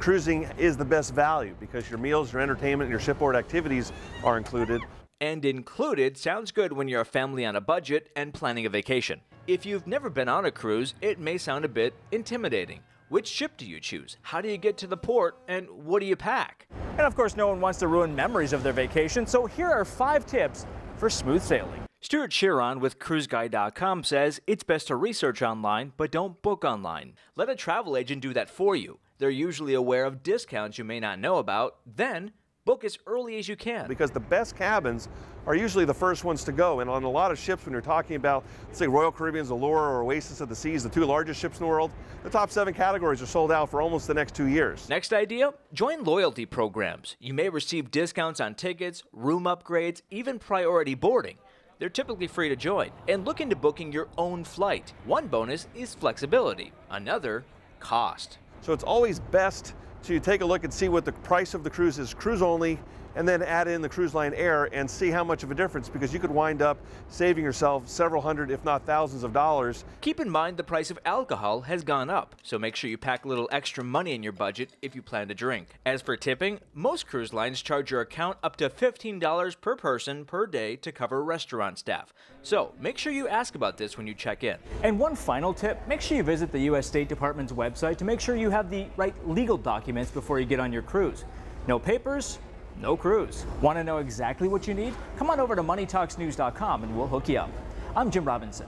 cruising is the best value because your meals, your entertainment, and your shipboard activities are included. And included sounds good when you're a family on a budget and planning a vacation. If you've never been on a cruise, it may sound a bit intimidating. Which ship do you choose? How do you get to the port? And what do you pack? And of course, no one wants to ruin memories of their vacation, so here are five tips for smooth sailing. Stewart Chiron with CruiseGuy.com says it's best to research online, but don't book online. Let a travel agent do that for you. They're usually aware of discounts you may not know about. Then book as early as you can. Because the best cabins are usually the first ones to go. And on a lot of ships, when you're talking about, say, Royal Caribbean's Allure or Oasis of the Seas, the two largest ships in the world, the top seven categories are sold out for almost the next two years. Next idea join loyalty programs. You may receive discounts on tickets, room upgrades, even priority boarding. They're typically free to join. And look into booking your own flight. One bonus is flexibility, another, cost. So it's always best to take a look and see what the price of the cruise is cruise only and then add in the cruise line air and see how much of a difference because you could wind up saving yourself several hundred if not thousands of dollars. Keep in mind the price of alcohol has gone up, so make sure you pack a little extra money in your budget if you plan to drink. As for tipping, most cruise lines charge your account up to $15 per person per day to cover restaurant staff. So make sure you ask about this when you check in. And one final tip, make sure you visit the U.S. State Department's website to make sure you have the right legal documents before you get on your cruise. No papers, no cruise. Want to know exactly what you need? Come on over to MoneyTalksNews.com and we'll hook you up. I'm Jim Robinson.